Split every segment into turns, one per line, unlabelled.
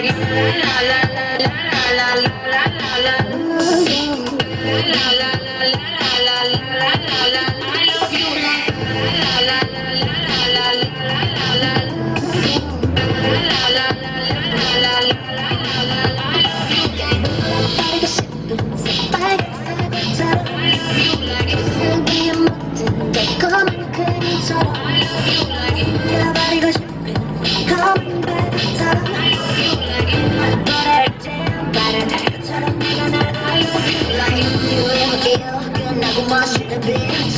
La, la, la.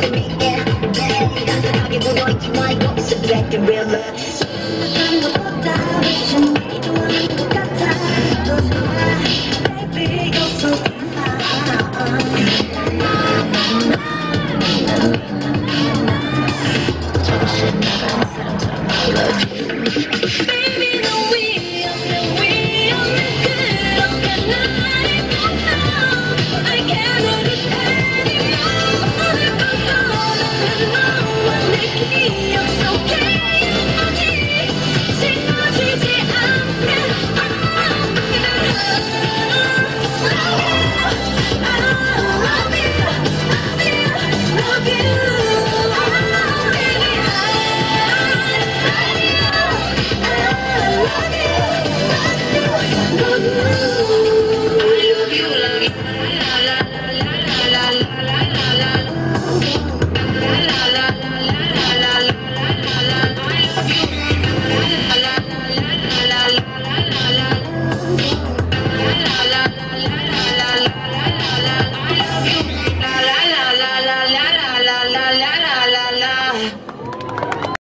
모르겠게 내일이라도 하게 무너지지 the real
love